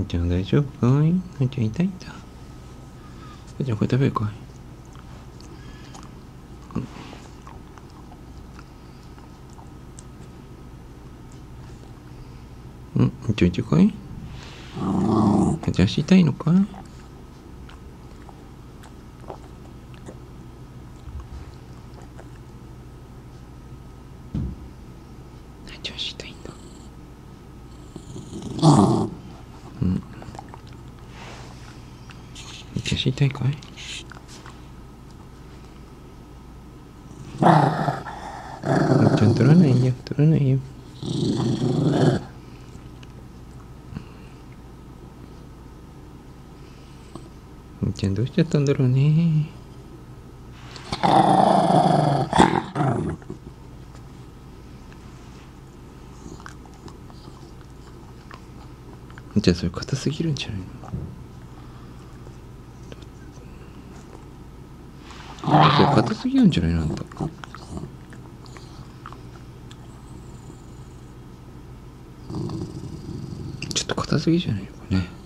じゃあ大丈夫？かいじゃあ痛いんだ。じゃあこれ食べるか。いうん、ちょいちょいかい。じゃあ足痛いのか？いじゃあ足痛いんだうんじゃあ足痛いかい？ちゃん取らないよ取らないよ。ちゃんどうしちゃったんだろうね。じゃあそれ硬すぎるんじゃないの？これ硬すぎるんじゃないなんたちょっと硬すぎじゃないのかね。